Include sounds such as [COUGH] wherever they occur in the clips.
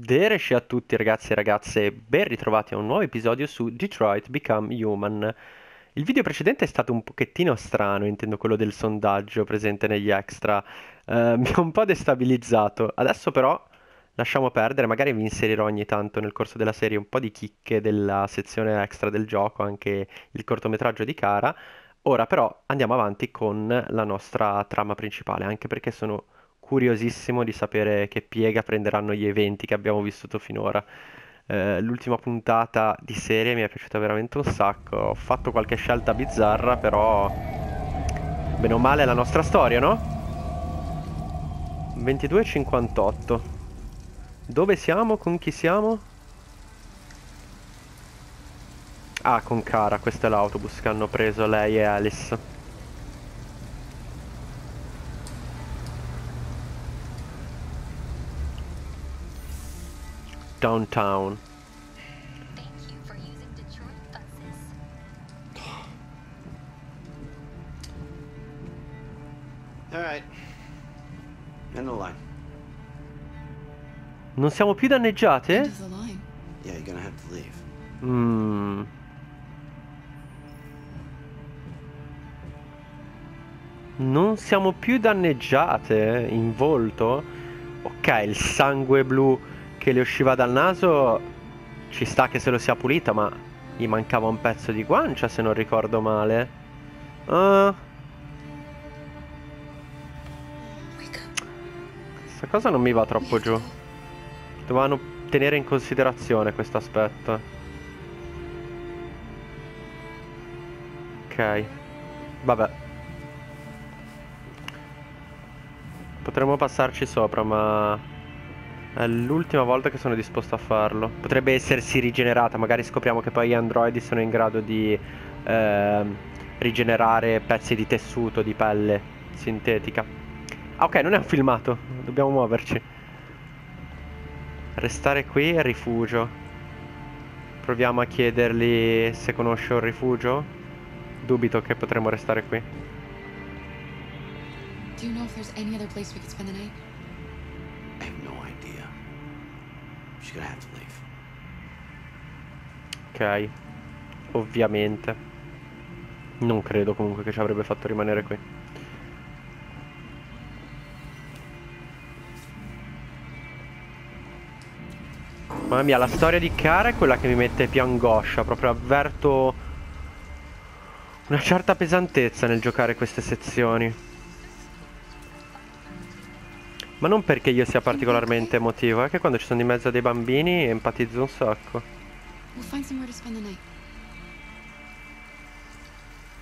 Deresci a tutti ragazzi e ragazze, ben ritrovati a un nuovo episodio su Detroit Become Human. Il video precedente è stato un pochettino strano, intendo quello del sondaggio presente negli extra, eh, mi ha un po' destabilizzato. Adesso però lasciamo perdere, magari vi inserirò ogni tanto nel corso della serie un po' di chicche della sezione extra del gioco, anche il cortometraggio di Cara. Ora però andiamo avanti con la nostra trama principale, anche perché sono curiosissimo di sapere che piega prenderanno gli eventi che abbiamo vissuto finora. Eh, l'ultima puntata di serie mi è piaciuta veramente un sacco. Ho fatto qualche scelta bizzarra, però bene o male è la nostra storia, no? 22.58. Dove siamo? Con chi siamo? Ah, con Cara, questo è l'autobus che hanno preso lei e Alice. Downtown. Thank you for using Detroit buses. All right. End the line. Non siamo più danneggiate? Yeah, you're gonna have to leave. Mm. Non siamo più danneggiate in volto? Ok, il sangue blu che le usciva dal naso ci sta che se lo sia pulita, ma gli mancava un pezzo di guancia se non ricordo male. Ah, Wake up. questa cosa non mi va troppo giù. Dovevano tenere in considerazione questo aspetto. Ok. Vabbè. Potremmo passarci sopra, ma... È l'ultima volta che sono disposto a farlo. Potrebbe essersi rigenerata, magari scopriamo che poi gli androidi sono in grado di ehm, rigenerare pezzi di tessuto, di pelle sintetica. Ah ok, non è un filmato, dobbiamo muoverci. Restare qui è rifugio. Proviamo a chiedergli se conosce un rifugio. Dubito che potremmo restare qui. Do you know if there's any other place we could spend the night? She's gonna have to leave. Ok. Ovviamente. Non credo comunque che ci avrebbe fatto rimanere qui. Mamma mia, la storia di Cara è quella che mi mette più angoscia. Proprio avverto una certa pesantezza nel giocare queste sezioni. Ma non perché io sia particolarmente emotivo, è che quando ci sono di mezzo dei bambini empatizzo un sacco.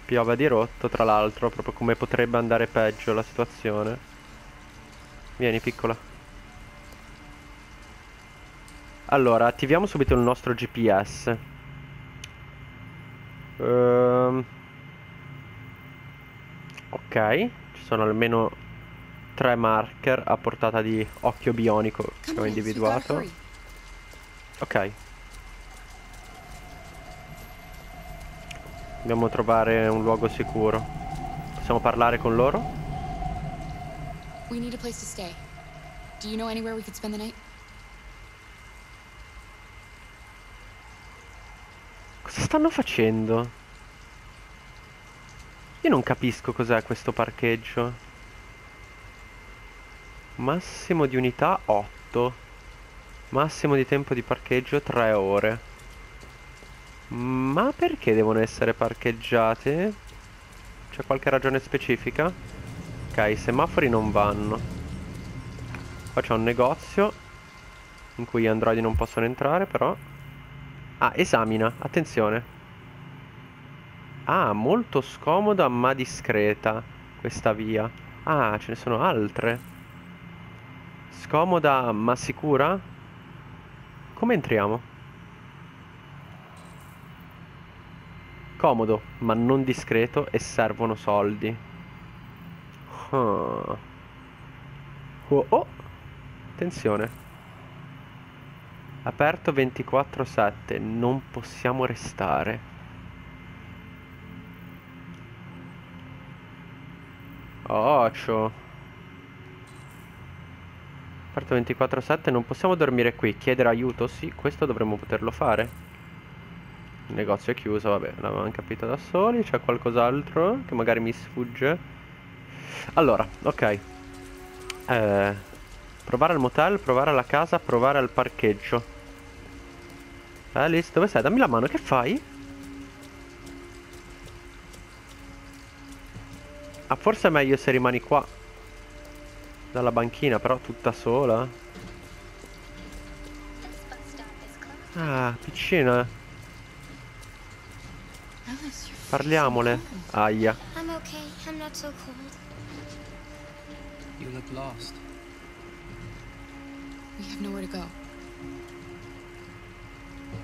Piove a dirotto, tra l'altro, proprio come potrebbe andare peggio la situazione. Vieni, piccola. Allora, attiviamo subito il nostro GPS. Ehm. Ok, ci sono almeno tre marker a portata di occhio bionico che ho individuato. Ok. Dobbiamo trovare un luogo sicuro. Possiamo parlare con loro? We need a place to stay. Do you know anywhere we could spend the night? Cosa stanno facendo? Io non capisco cos'è questo parcheggio. Massimo di unità 8. Massimo di tempo di parcheggio 3 ore. Ma perché devono essere parcheggiate? C'è qualche ragione specifica? Ok, i semafori non vanno. Qua c'è un negozio in cui gli androidi non possono entrare, però. Ah, esamina, attenzione. Ah, molto scomoda ma discreta questa via. Ah, ce ne sono altre. Scomoda ma sicura? Come entriamo? Comodo, ma non discreto e servono soldi. Ah. Oh, oh. Attenzione. Aperto 24/7, non possiamo restare. Ocio. Aperto 24/7, non possiamo dormire qui. Chiedere aiuto? Sì, questo dovremmo poterlo fare. Il negozio è chiuso, vabbè, l'avevamo capito da soli. C'è qualcos'altro che magari mi sfugge. Allora, ok. Eh, provare al motel, provare alla casa, provare al parcheggio. Alice, dove sei? Dammi la mano, che fai? Ah, forse è meglio se rimani qua. Dalla banchina, però tutta sola. Ah, piccina. Parliamole. Aia. I'm okay. I'm not so cold. You look lost. We have nowhere to go.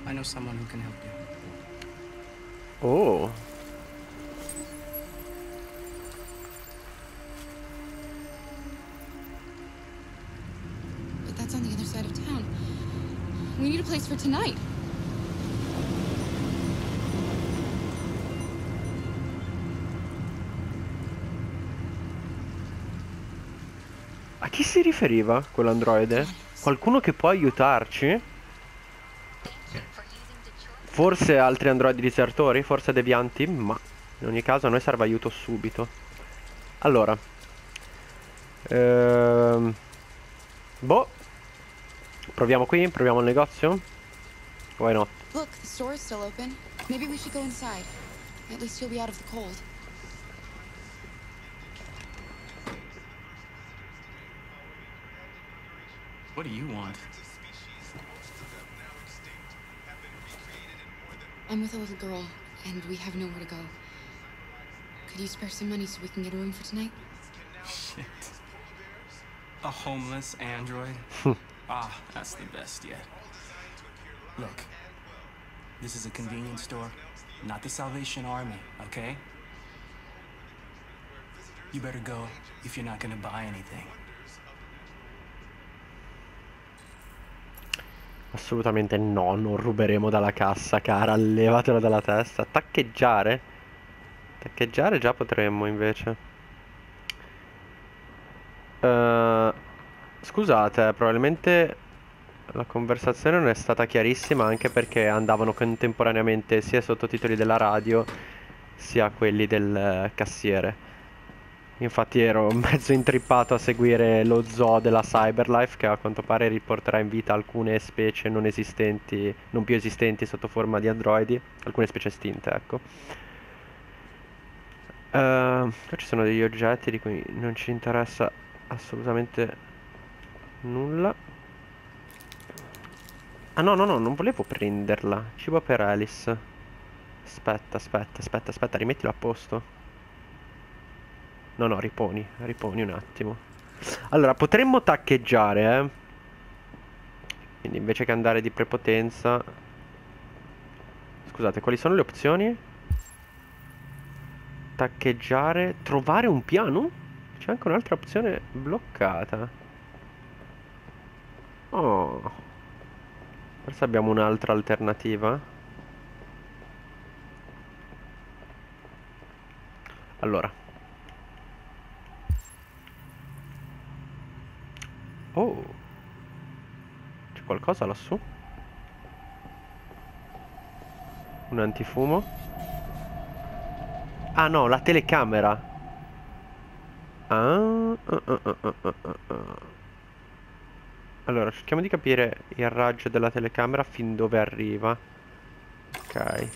I know someone who can help you. Oh. Side of town. We need a place for tonight. A chi si riferiva quell'androide? Qualcuno che può aiutarci? Forse altri androidi disertori? Forse devianti? Ma in ogni caso a noi serve aiuto subito. Allora. Ehm... Boh. Proviamo qui? Proviamo il negozio? Why not? Look, the store is still open. Maybe we should go inside. At least you'll be out of the cold. What do you want? I'm with a little girl, and we have nowhere to go. Could you spare some money so we can get a room for tonight? Shit. A homeless android? [LAUGHS] ah, that's the best yet. Look, this is a convenience store, not the Salvation Army, okay? You better go if you're not gonna buy anything. Assolutamente no, non ruberemo dalla cassa, cara, levatelo dalla testa. Taccheggiare? Taccheggiare già potremmo invece. Eh, scusate, eh, probabilmente la conversazione non è stata chiarissima anche perché andavano contemporaneamente sia i sottotitoli della radio sia quelli del eh, cassiere. Infatti ero [LAUGHS] mezzo intrippato a seguire lo zoo della Cyberlife che a quanto pare riporterà in vita alcune specie non esistenti, non più esistenti sotto forma di androidi, alcune specie estinte, ecco. Eh, qua ci sono degli oggetti di cui non ci interessa assolutamente nulla. Ah no, no, no, non volevo prenderla. Cibo per Alice. Aspetta, aspetta, aspetta, aspetta, rimettilo a posto. No, no, riponi, riponi un attimo. Allora, potremmo taccheggiare, eh. Quindi invece che andare di prepotenza... Scusate, quali sono le opzioni? Taccheggiare, trovare un piano? C'è anche un'altra opzione bloccata. Oh. Forse abbiamo un'altra alternativa. Allora. Oh. C'è qualcosa lassù? Un antifumo? Ah no, la telecamera. Ah, ah, ah, ah. Allora, cerchiamo di capire il raggio della telecamera fin dove arriva. Ok.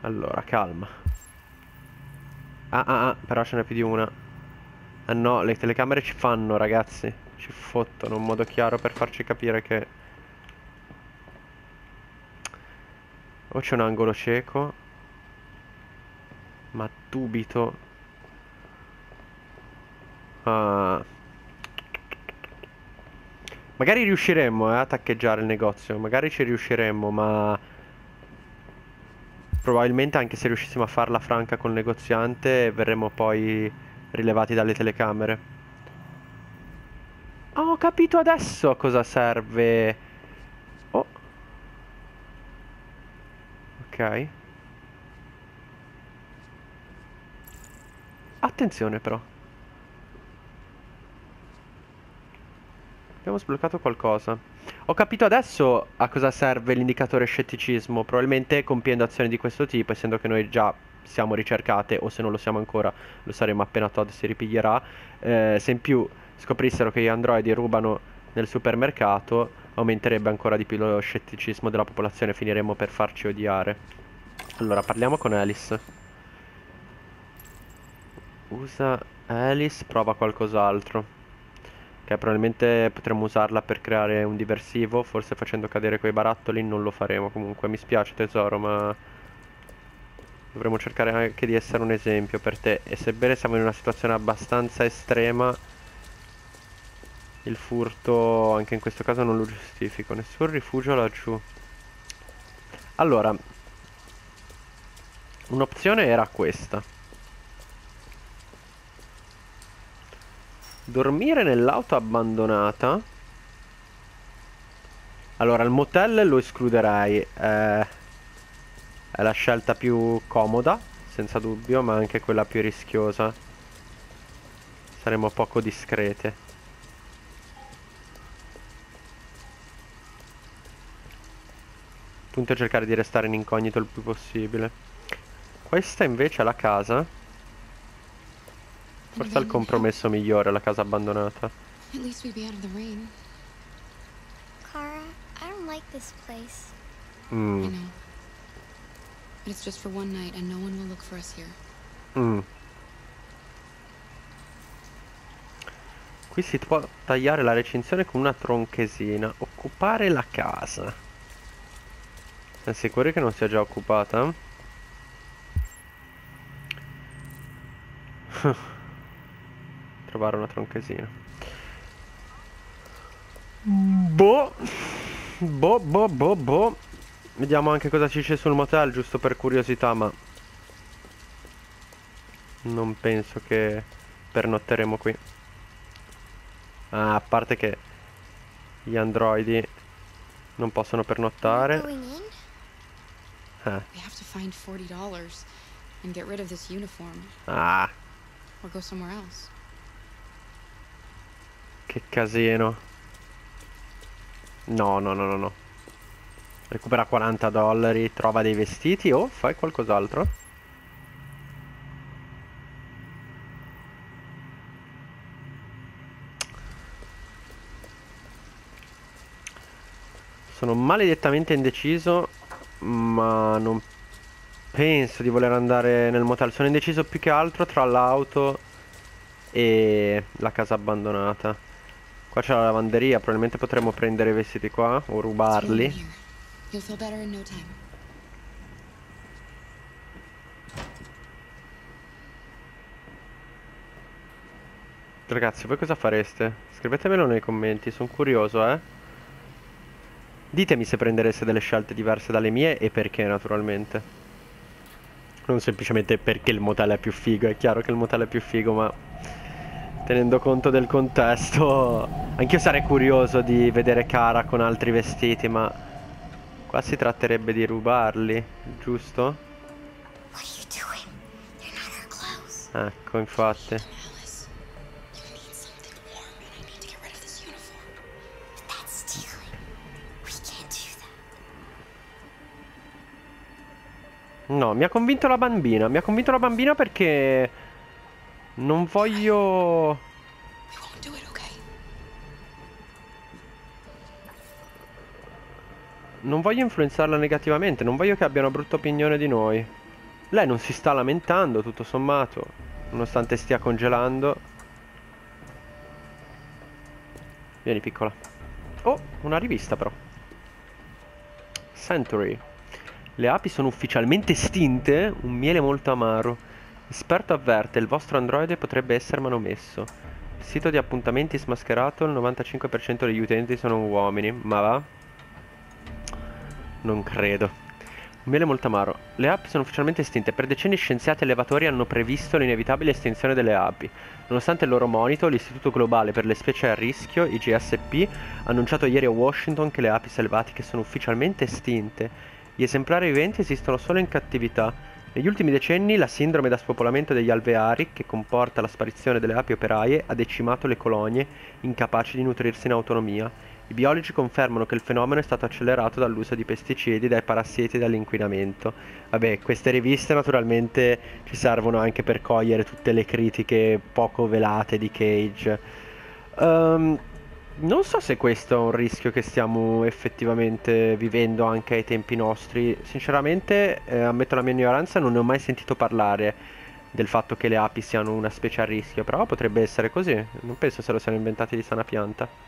Allora, calma. Ah, ah, ah, però ce n'è più di una. Ah no, le telecamere ci fanno, ragazzi. Ci fottono un modo chiaro per farci capire che... O c'è un angolo cieco. Ma dubito. Ah. Magari riusciremmo eh, a taccheggiare il negozio. Magari ci riusciremmo, ma... Probabilmente anche se riuscissimo a farla franca col negoziante verremo poi rilevati dalle telecamere. Ah, Ho capito adesso a cosa serve. Oh. Ok. Attenzione però. Abbiamo sbloccato qualcosa. Ho capito adesso a cosa serve l'indicatore scetticismo. Probabilmente compiendo azioni di questo tipo, essendo che noi già siamo ricercate, o se non lo siamo ancora, lo saremo appena Todd si ripiglierà. eh, se in più scoprissero che gli androidi rubano nel supermercato, aumenterebbe ancora di più lo scetticismo della popolazione. Finiremo per farci odiare. Allora, parliamo con Alice. Usa Alice, prova qualcos'altro. Che probabilmente potremmo usarla per creare un diversivo, forse facendo cadere quei barattoli, non lo faremo comunque. Mi spiace tesoro, ma dovremmo cercare anche di essere un esempio per te. E sebbene siamo in una situazione abbastanza estrema, il furto anche in questo caso non lo giustifico. Nessun rifugio laggiù. Allora, un'opzione era questa. Dormire nell'auto abbandonata. Allora, il motel lo escluderei. eh, è la scelta più comoda, senza dubbio, ma anche quella più rischiosa. Saremo poco discrete. Punto è cercare di restare in incognito il più possibile. Questa invece è la casa. Forse è il compromesso migliore, la casa abbandonata. At least we'd be out of the rain. Kara, I don't like this place. I Mm, know. But it's just for one night, and no one will look for us here. mm. Qui si può tagliare la recinzione con una tronchesina. Occupare la casa. Siamo sicuri che non sia già occupata? [LAUGHS] [LAUGHS] Trovare una tronchesina. Boh. Boh, boh, boh, boh. Vediamo anche cosa ci c'è sul motel, giusto per curiosità, ma... Non penso che pernotteremo qui. Ah, a parte che gli androidi non possono pernottare. Eh, ah, or go somewhere else. Che casino. No, no, no, no, no. Recupera 40 dollari, trova dei vestiti o fai qualcos'altro. Sono maledettamente indeciso, ma non penso di voler andare nel motel. Sono indeciso più che altro tra l'auto e la casa abbandonata. Qua c'è la lavanderia, probabilmente potremmo prendere i vestiti qua o rubarli. Ragazzi, voi cosa fareste? Scrivetemelo nei commenti, sono curioso, eh. Ditemi se prendereste delle scelte diverse dalle mie e perché, naturalmente. Non semplicemente perché il motel è più figo, è chiaro che il motel è più figo, ma tenendo conto del contesto, anch'io sarei curioso di vedere Kara con altri vestiti, ma qua si tratterebbe di rubarli, giusto? Ecco, infatti. No, mi ha convinto la bambina. Mi ha convinto la bambina perché non voglio. Non voglio influenzarla negativamente. Non voglio che abbia una brutta opinione di noi. Lei non si sta lamentando, tutto sommato. Nonostante stia congelando. Vieni, piccola. Oh, una rivista però. Century. Le api sono ufficialmente estinte? Un miele molto amaro. Esperto avverte, il vostro androide potrebbe essere manomesso. Sito di appuntamenti smascherato, il 95% degli utenti sono uomini. Ma va? Non credo. Miele molto amaro. Le api sono ufficialmente estinte. Per decenni scienziati allevatori hanno previsto l'inevitabile estinzione delle api. Nonostante il loro monito, l'Istituto Globale per le Specie a Rischio, IGSP, ha annunciato ieri a Washington che le api selvatiche sono ufficialmente estinte. Gli esemplari viventi esistono solo in cattività. Negli ultimi decenni la sindrome da spopolamento degli alveari, che comporta la sparizione delle api operaie, ha decimato le colonie, incapaci di nutrirsi in autonomia. I biologi confermano che il fenomeno è stato accelerato dall'uso di pesticidi, dai parassiti e dall'inquinamento. Vabbè, queste riviste naturalmente ci servono anche per cogliere tutte le critiche poco velate di Cage. Um, non so se questo è un rischio che stiamo effettivamente vivendo anche ai tempi nostri. Sinceramente, eh, ammetto la mia ignoranza, non ne ho mai sentito parlare del fatto che le api siano una specie a rischio, però potrebbe essere così. Non penso se lo siano inventati di sana pianta.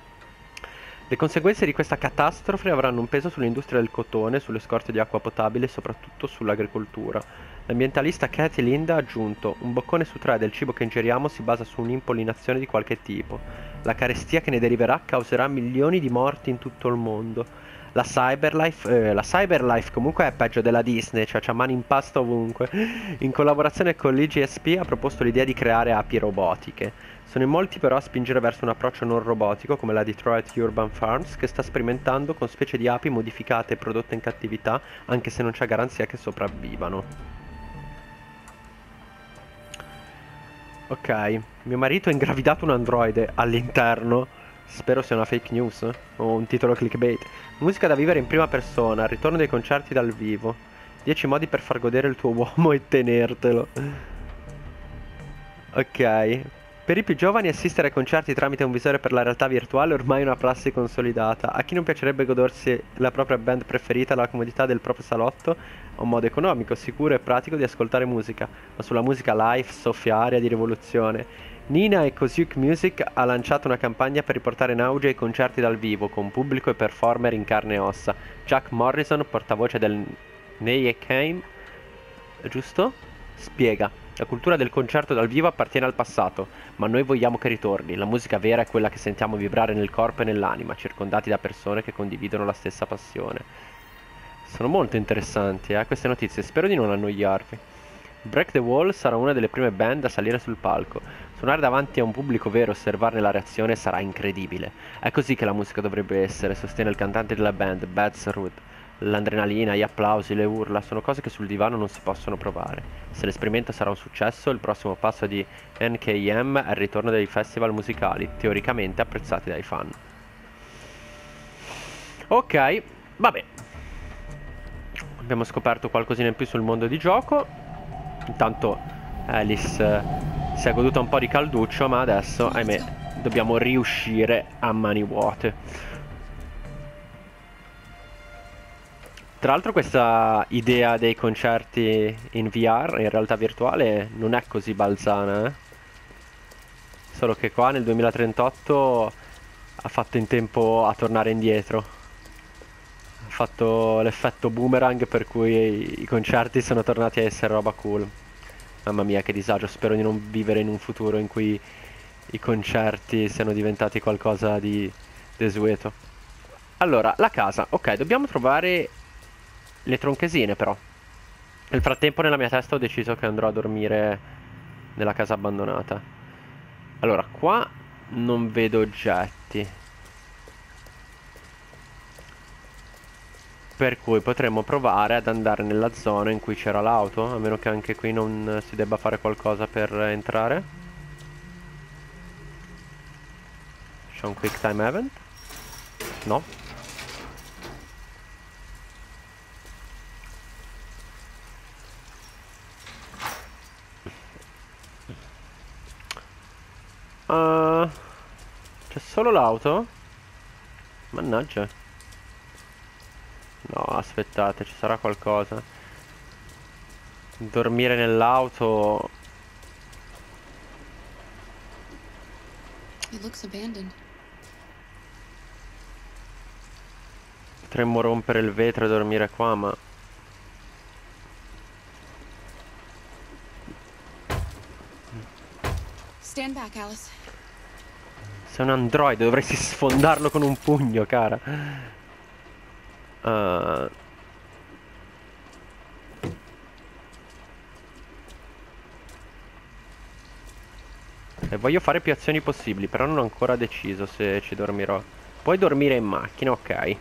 Le conseguenze di questa catastrofe avranno un peso sull'industria del cotone, sulle scorte di acqua potabile e soprattutto sull'agricoltura. L'ambientalista Cathy Linda ha aggiunto: Un boccone su tre del cibo che ingeriamo si basa su un'impollinazione di qualche tipo. La carestia che ne deriverà causerà milioni di morti in tutto il mondo. La Cyberlife, eh, la Cyberlife comunque è peggio della Disney, cioè c'ha mani in pasta ovunque. In collaborazione con l'IGSP ha proposto l'idea di creare api robotiche. Sono in molti però a spingere verso un approccio non robotico come la Detroit Urban Farms che sta sperimentando con specie di api modificate e prodotte in cattività anche se non c'è garanzia che sopravvivano. Ok, mio marito ha ingravidato un androide all'interno. Spero sia una fake news o un titolo clickbait. Musica da vivere in prima persona, ritorno dei concerti dal vivo. 10 modi per far godere il tuo uomo e tenertelo. Ok, per i più giovani assistere ai concerti tramite un visore per la realtà virtuale è ormai una prassi consolidata. A chi non piacerebbe godersi la propria band preferita alla comodità del proprio salotto, è un modo economico, sicuro e pratico di ascoltare musica, ma sulla musica live soffia aria di rivoluzione. Nina e Kosyuk Music ha lanciato una campagna per riportare in auge i concerti dal vivo, con pubblico e performer in carne e ossa. Jack Morrison, portavoce del Neye Kane, giusto? Spiega. La cultura del concerto dal vivo appartiene al passato, ma noi vogliamo che ritorni. La musica vera è quella che sentiamo vibrare nel corpo e nell'anima, circondati da persone che condividono la stessa passione. Sono molto interessanti, eh, queste notizie, spero di non annoiarvi. Break the Wall sarà una delle prime band a salire sul palco. Suonare davanti a un pubblico vero e osservarne la reazione sarà incredibile. È così che la musica dovrebbe essere, sostiene il cantante della band, Bad Rudd. L'adrenalina, gli applausi, le urla sono cose che sul divano non si possono provare. Se l'esperimento sarà un successo, il prossimo passo di NKM è il ritorno dei festival musicali, teoricamente apprezzati dai fan. Ok, vabbè. Abbiamo scoperto qualcosina in più sul mondo di gioco. Intanto Alice eh, si è goduta un po' di calduccio, ma adesso, ahimè, dobbiamo riuscire a mani vuote. Tra l'altro questa idea dei concerti in VR, in realtà virtuale, non è così balzana, eh? Solo che qua nel 2038 ha fatto in tempo a tornare indietro. Ha fatto l'effetto boomerang per cui i concerti sono tornati a essere roba cool. Mamma mia che disagio, spero di non vivere in un futuro in cui i concerti siano diventati qualcosa di desueto. Allora, la casa. Ok, dobbiamo trovare le tronchesine però. Nel frattempo nella mia testa ho deciso che andrò a dormire nella casa abbandonata. Allora, qua non vedo oggetti. Per cui potremmo provare ad andare nella zona in cui c'era l'auto, a meno che anche qui non si debba fare qualcosa per entrare. C'è un quick time event? No? Uh, C'è solo l'auto? Mannaggia. No, aspettate, ci sarà qualcosa. Dormire nell'auto... Potremmo rompere il vetro e dormire qua, ma... Stand back, Alice. Sei un androide, dovresti sfondarlo con un pugno, cara. Uh... E voglio fare più azioni possibili, però non ho ancora deciso se ci dormirò. Puoi dormire in macchina, ok.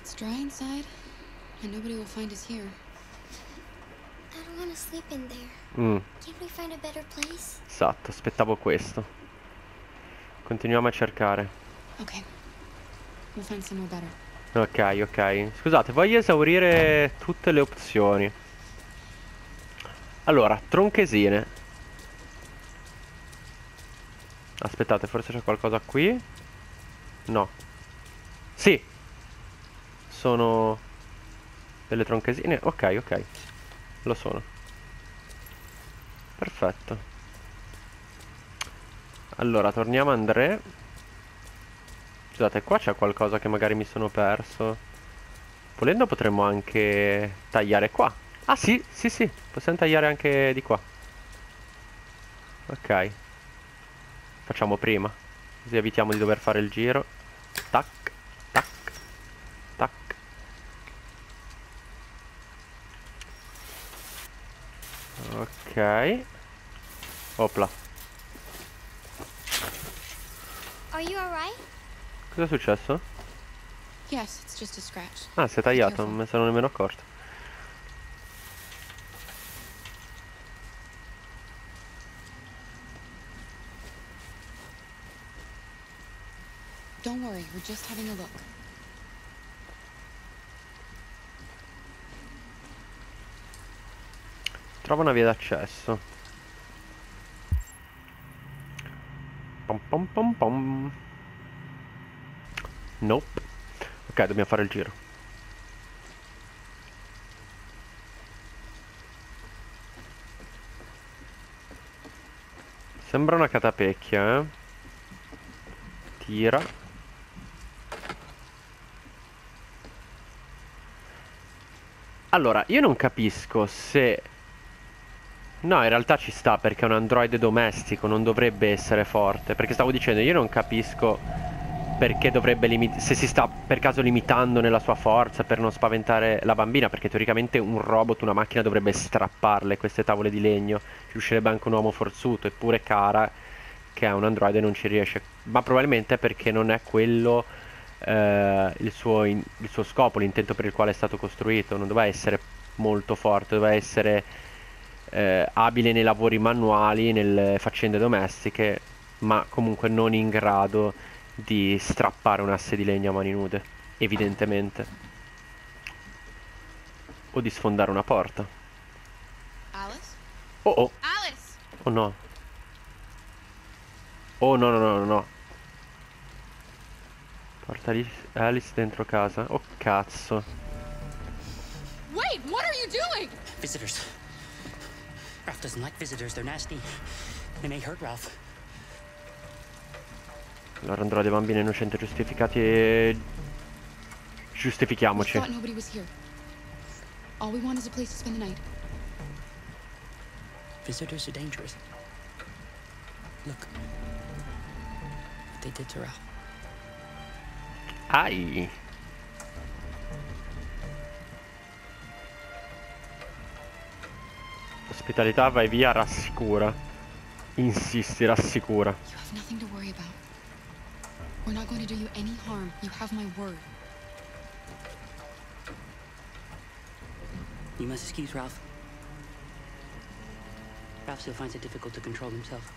It's dry inside and nobody will find us here. I don't want to sleep in there. Mm, Can't we find a better place? esatto, aspettavo questo. Continuiamo a cercare. Okay. We'll find somewhere better. Ok, ok. Scusate, voglio esaurire tutte le opzioni. Allora, tronchesine. Aspettate, forse c'è qualcosa qui? No. Sì. Sono delle tronchesine. Ok, ok. Lo sono. Perfetto. Allora, torniamo a André. Scusate, qua c'è qualcosa che magari mi sono perso. Volendo potremmo anche tagliare qua. Ah sì, sì, sì, possiamo tagliare anche di qua. Ok. Facciamo prima. Così evitiamo di dover fare il giro. Tac, tac, tac. Ok. Opla. Are you alright? Cosa è successo? Yes, it's just a scratch. Ah, si è tagliato, non me ne sono nemmeno accorto. Don't worry, we're just having a look. Trova una via d'accesso. Pom pom pom pom. Nope. Ok, dobbiamo fare il giro. Sembra una catapecchia, eh. Tira. Allora, io non capisco se... No, in realtà ci sta perché è un androide domestico, non dovrebbe essere forte. Perché stavo dicendo, io non capisco perché dovrebbe limitare... Se si sta per caso limitando nella sua forza per non spaventare la bambina, perché teoricamente un robot, una macchina dovrebbe strapparle queste tavole di legno. Ci riuscirebbe anche un uomo forzuto, eppure Kara, che è un androide, non ci riesce. Ma probabilmente è perché non è quello eh, il, suo in- il suo scopo, l'intento per il quale è stato costruito. Non doveva essere molto forte, doveva essere eh, abile nei lavori manuali, nelle faccende domestiche, ma comunque non in grado di strappare un asse di legno a mani nude, evidentemente. O di sfondare una porta. Alice? Oh oh, Alice! oh no. Oh no no no no no. Porta Alice, Alice dentro casa. Oh cazzo. Wait, what are you doing? Visitors. Ralph doesn't like visitors. They're nasty. They may hurt Ralph. Allora andrò dei bambini innocenti giustificati e... Giustifichiamoci. All we want is a place to spend the night. Visitors are dangerous. Look. What they did to Ralph. Ai. Ospitalità vai via, rassicura. Insisti, rassicura. You have nothing to worry about. We're not going to do you any harm. You have my word. You must excuse Ralph. Ralph still finds it difficult to control himself.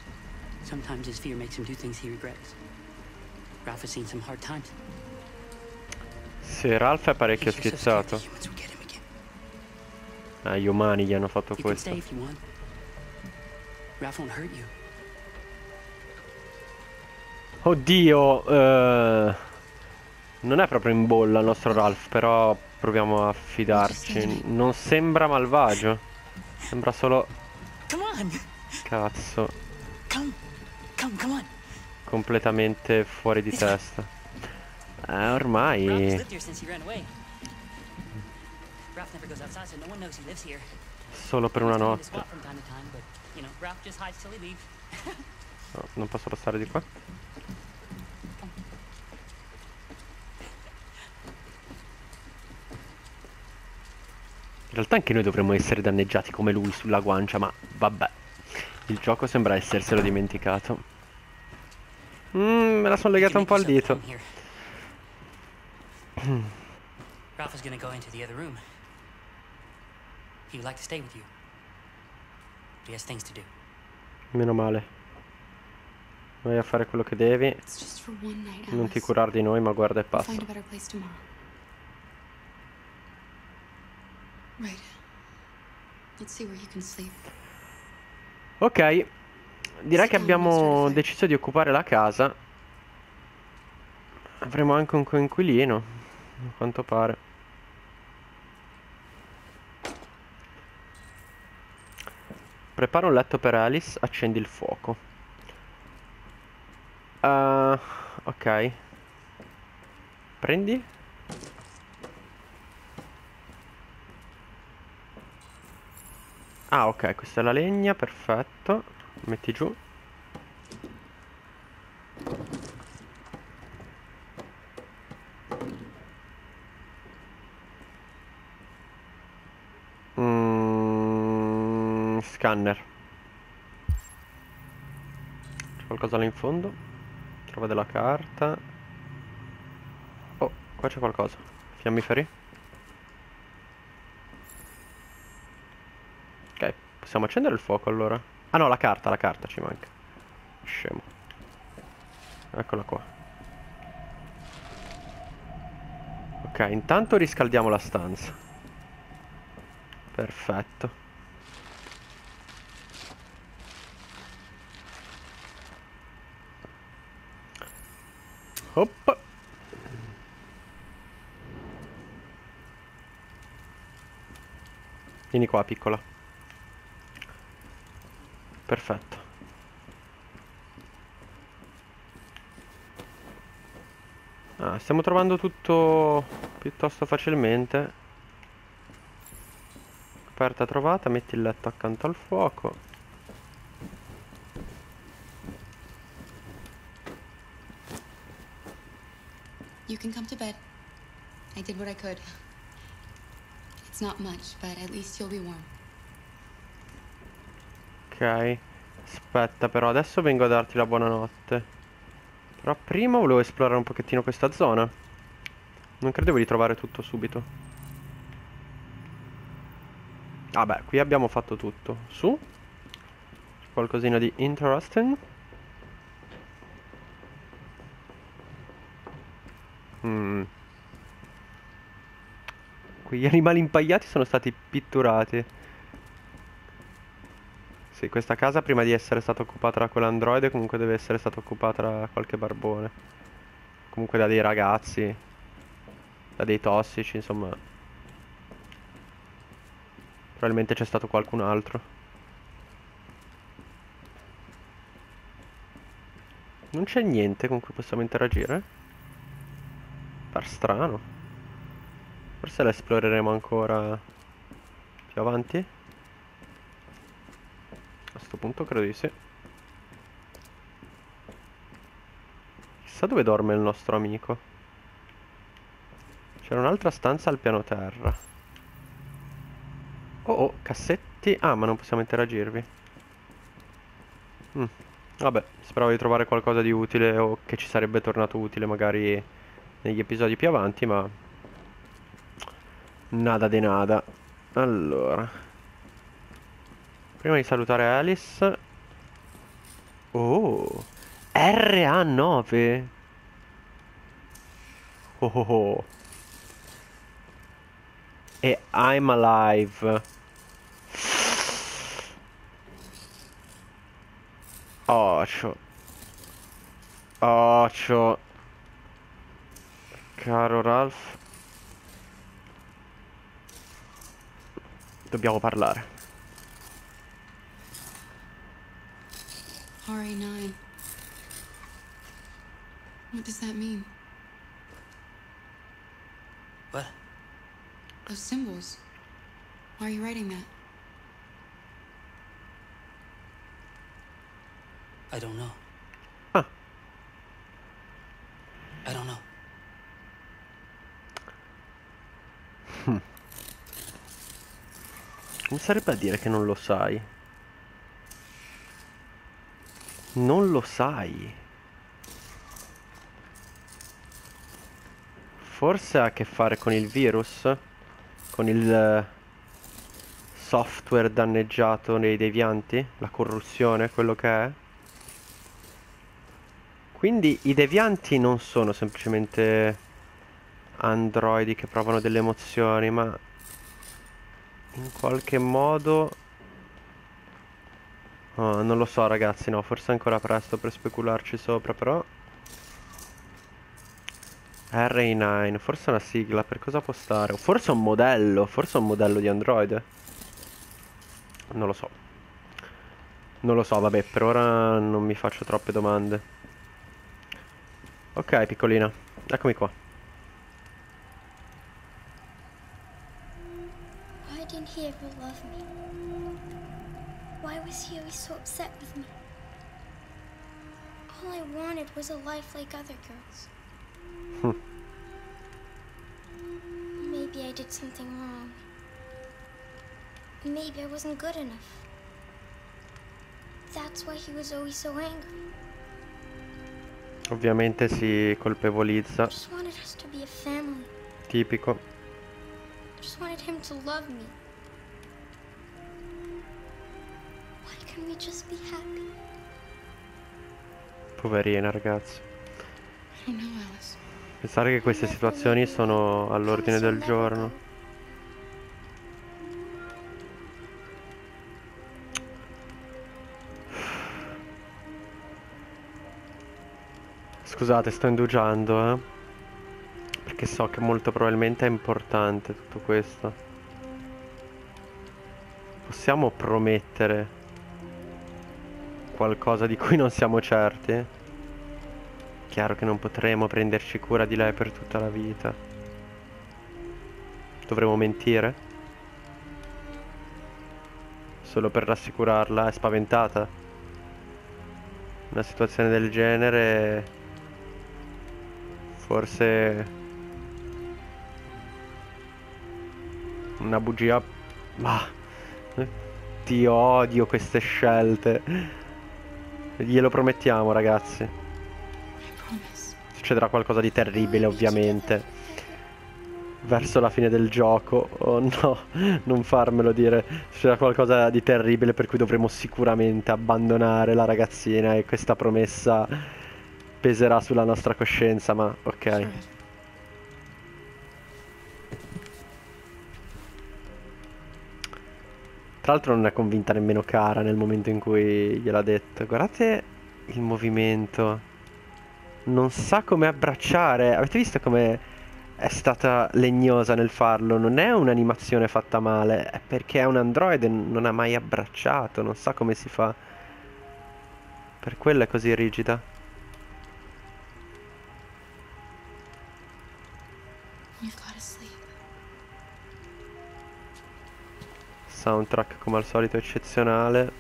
Sometimes his fear makes him do things he regrets. Ralph has seen some hard times. Sì, Ralph è parecchio He's just so scared schizzato. the humans will get him again. Ah, gli umani gli hanno fatto You can questo. stay if. Ralph won't hurt you. Oddio, eh, non è proprio in bolla il nostro Ralph, però proviamo a fidarci. Non sembra malvagio. Sembra solo... Cazzo, completamente fuori di testa. Eh, ormai... Solo per una notte. No, [LAUGHS] non posso passare di qua. Realtà anche noi dovremmo essere danneggiati come lui sulla guancia, ma vabbè. Il gioco sembra esserselo dimenticato. Mm, me la sono legata un po' al dito. Ralph is gonna go into the other room. He would like to stay with you. He has things to do. Meno male. Vai a fare quello che devi. Non ti Alice. curar di noi, ma guarda e We'll passa. find a better place tomorrow. Right. Let's see where you can sleep. Ok. Direi che abbiamo deciso di occupare la casa. Avremo anche un coinquilino. A quanto pare. Prepara un letto per Alice, accendi il fuoco. Ah, ok. Prendi. Ah, ok, questa è la legna, perfetto. Metti giù. Mm, scanner. C'è qualcosa là in fondo? Trova della carta. Oh, qua c'è qualcosa. Fiammiferi. Ok, possiamo accendere il fuoco allora. Ah no, la carta, la carta ci manca. Scemo. Eccola qua. Ok, intanto riscaldiamo la stanza. Perfetto. Hop. Vieni qua, piccola. Perfetto. Ah, stiamo trovando tutto piuttosto facilmente. Coperta trovata, metti il letto accanto al fuoco. You can come to bed. I did what I could. It's not much, but at least you'll be warm. Ok. Aspetta, però adesso vengo a darti la buonanotte. Però prima volevo esplorare un pochettino questa zona. Non credevo di trovare tutto subito. Vabbè, qui abbiamo fatto tutto. Su? Qualcosina di interesting? Mm. Quegli [LAUGHS] animali impagliati sono stati pitturati. Sì, questa casa prima di essere stata occupata da quell'androide comunque deve essere stata occupata da qualche barbone. Comunque da dei ragazzi, da dei tossici, insomma. Probabilmente c'è stato qualcun altro. Non c'è niente con cui possiamo interagire? Par strano. Forse la esploreremo ancora più avanti? A sto punto credo di sì. Chissà dove dorme il nostro amico. C'era un'altra stanza al piano terra. Oh oh, cassetti. Ah, ma non possiamo interagirvi. Mm, Vabbè, speravo di trovare qualcosa di utile o che ci sarebbe tornato utile magari negli episodi più avanti, ma... Nada de nada. Allora... Prima di salutare Alice... Oh! RA9! Oh oh oh! E I'm alive! Ocio! Ocio! Caro Ralph... Dobbiamo parlare. RA9. What does that mean? What? Those symbols. Why are you writing that? I don't know. Ah. I don't know. Come sarebbe a dire che non lo sai? Non lo sai. Forse ha a che fare con il virus? Con il eh, software danneggiato nei devianti? La corruzione, quello che è? Quindi i devianti non sono semplicemente androidi che provano delle emozioni, ma in qualche modo... Oh, non lo so ragazzi, no, forse è ancora presto per specularci sopra, però... RA9, forse è una sigla, per cosa può stare? Forse è un modello, forse è un modello di Android. Non lo so. Non lo so, vabbè, per ora non mi faccio troppe domande. Ok, piccolina, eccomi qua. Why didn't he? Why was he always so upset with me? All I wanted was a life like other girls. Hmm. Maybe I did something wrong. Maybe I wasn't good enough. That's why he was always so angry. Ovviamente si colpevolizza, I just wanted us to be a family. tipico. I just wanted him to love me. Can't we just be happy? Poverina ragazzi. Pensare che queste situazioni sono all'ordine del giorno. Scusate, sto indugiando, eh. Perché so che molto probabilmente è importante tutto questo. Possiamo promettere qualcosa di cui non siamo certi? Chiaro che non potremo prenderci cura di lei per tutta la vita. Dovremo mentire? Solo per rassicurarla? È spaventata? Una situazione del genere... Forse... Una bugia... Ma... Ti odio queste scelte. Glielo promettiamo, ragazzi. Succederà qualcosa di terribile, ovviamente. Verso la fine del gioco. Oh no, non farmelo dire. Succederà qualcosa di terribile per cui dovremo sicuramente abbandonare la ragazzina e questa promessa peserà sulla nostra coscienza, ma ok. Tra l'altro non è convinta nemmeno Cara nel momento in cui gliel'ha detto. Guardate il movimento. Non sa come abbracciare. Avete visto come è stata legnosa nel farlo? Non è un'animazione fatta male, è perché è un androide, non ha mai abbracciato, non sa come si fa. Per quello è così rigida. Soundtrack come al solito eccezionale.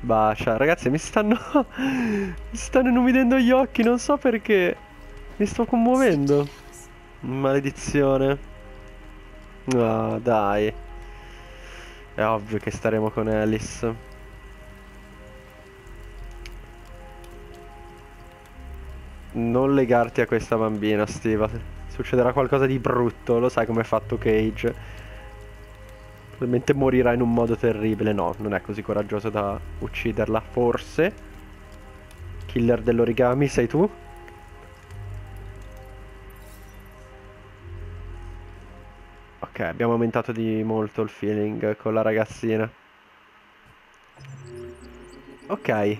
Bacia. Ragazzi, mi stanno. [LAUGHS] mi stanno inumidendo gli occhi, non so perché. Mi sto commuovendo. Maledizione. Ah, dai. È ovvio che staremo con Alice. Non legarti a questa bambina, Steve. Succederà qualcosa di brutto, lo sai come è fatto Cage. Probabilmente morirà in un modo terribile. No, non è così coraggioso da ucciderla. Forse. Killer dell'origami, sei tu? Ok, abbiamo aumentato di molto il feeling con la ragazzina. Ok.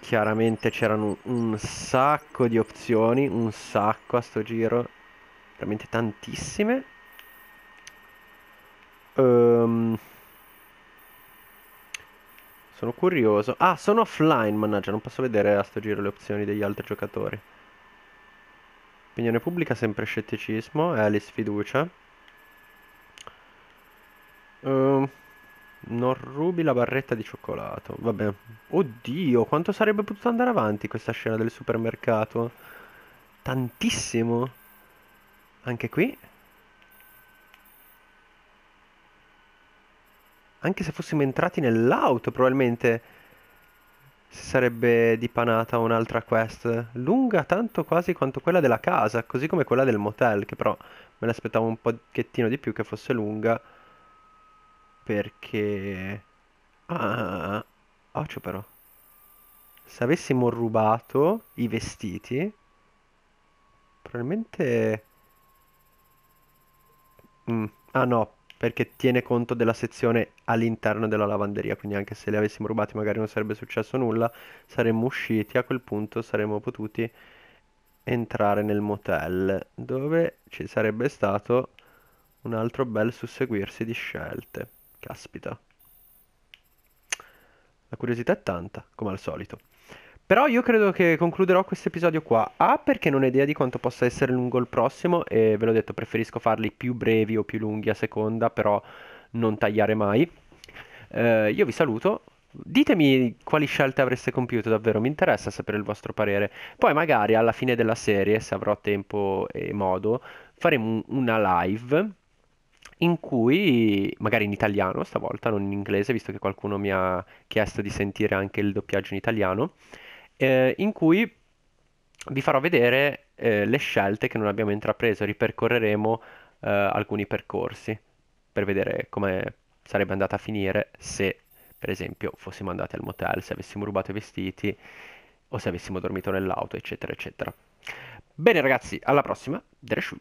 Chiaramente c'erano un sacco di opzioni, un sacco a sto giro. Veramente tantissime. Ehm, sono curioso. Ah, sono offline, mannaggia, non posso vedere a sto giro le opzioni degli altri giocatori. Opinione pubblica, sempre scetticismo. Alice, fiducia. Ehm, non rubi la barretta di cioccolato. Vabbè. Oddio, quanto sarebbe potuto andare avanti questa scena del supermercato? Tantissimo. Anche qui. Anche se fossimo entrati nell'auto, probabilmente si sarebbe dipanata un'altra quest. Lunga tanto quasi quanto quella della casa, così come quella del motel, che però me l'aspettavo un pochettino di più che fosse lunga. perché... Ah, occhio però. Se avessimo rubato i vestiti, probabilmente... Mm, Ah no, perché tiene conto della sezione all'interno della lavanderia, quindi anche se li avessimo rubati magari non sarebbe successo nulla, saremmo usciti, a quel punto saremmo potuti entrare nel motel, dove ci sarebbe stato un altro bel susseguirsi di scelte. Caspita. La curiosità è tanta, come al solito. Però io credo che concluderò questo episodio qua. A perché non ho idea di quanto possa essere lungo il prossimo e ve l'ho detto, preferisco farli più brevi o più lunghi a seconda, però non tagliare mai. Eh, io vi saluto. Ditemi quali scelte avreste compiuto, davvero mi interessa sapere il vostro parere. Poi magari alla fine della serie, se avrò tempo e modo, faremo una live in cui, magari in italiano stavolta, non in inglese, visto che qualcuno mi ha chiesto di sentire anche il doppiaggio in italiano, eh, in cui vi farò vedere eh, le scelte che non abbiamo intrapreso, ripercorreremo eh, alcuni percorsi per vedere come sarebbe andata a finire se, per esempio, fossimo andati al motel, se avessimo rubato i vestiti o se avessimo dormito nell'auto, eccetera, eccetera. Bene ragazzi, alla prossima. Dereshu.